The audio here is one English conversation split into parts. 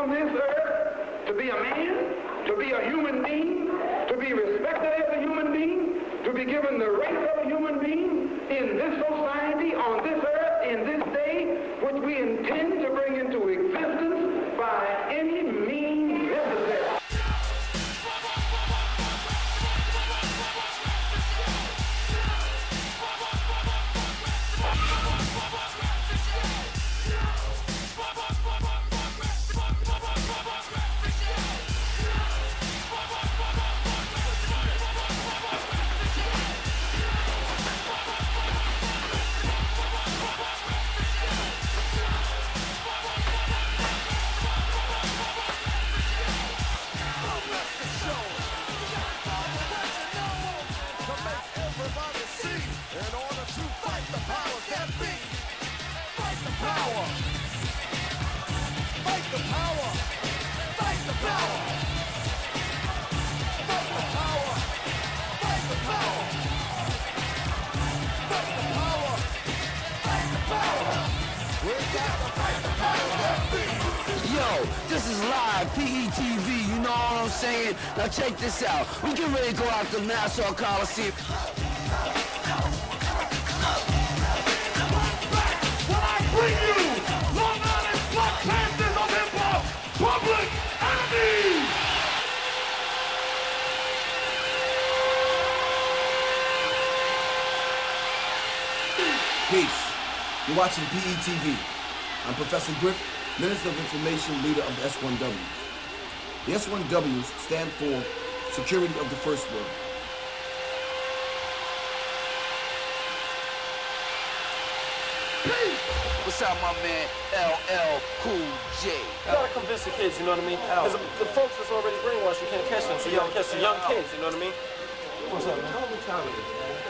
on this earth to be a man, to be a human being, to be respected as a human being, to be given the rights of a human being in this society, on this earth, in this day, which we intend to bring into existence Yo, this is live, PETV, you know what I'm saying? Now check this out. We get ready to go out to Nassau Coliseum. Peace. You're watching PETV. I'm Professor Griff, Minister of Information, leader of the S1Ws. The S1Ws stand for Security of the First World. What's up, my man? LL Cool J. You gotta convince the kids, you know what I mean? Because the, the folks that's already brainwashed, you can't catch them. So you gotta catch the young kids, you know what I mean? What's up, man? How many time is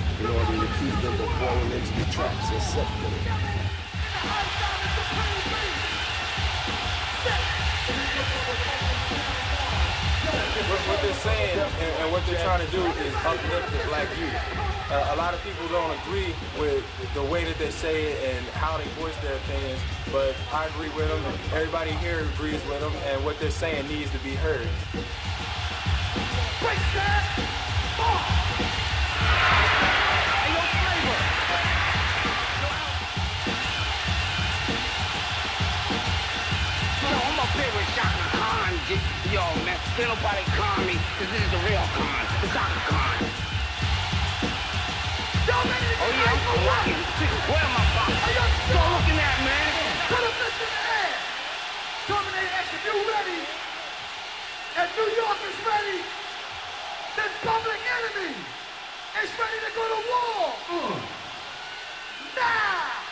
in order to keep them from falling into the traps and. What, what they're saying and, and what they're trying to do is uplift the black youth. Uh, a lot of people don't agree with the way that they say it and how they voice their opinions, but I agree with them. Everybody here agrees with them, and what they're saying needs to be heard. Yo, man, can't nobody con me, cause this is the real con, the Chaka Khan. Yo, man, Oh yeah, I'm rocking. Where am I from? Go looking at, man. Put a fist in the air! Terminator X, if you ready, and New York is ready, then Public Enemy is ready to go to war! Mm.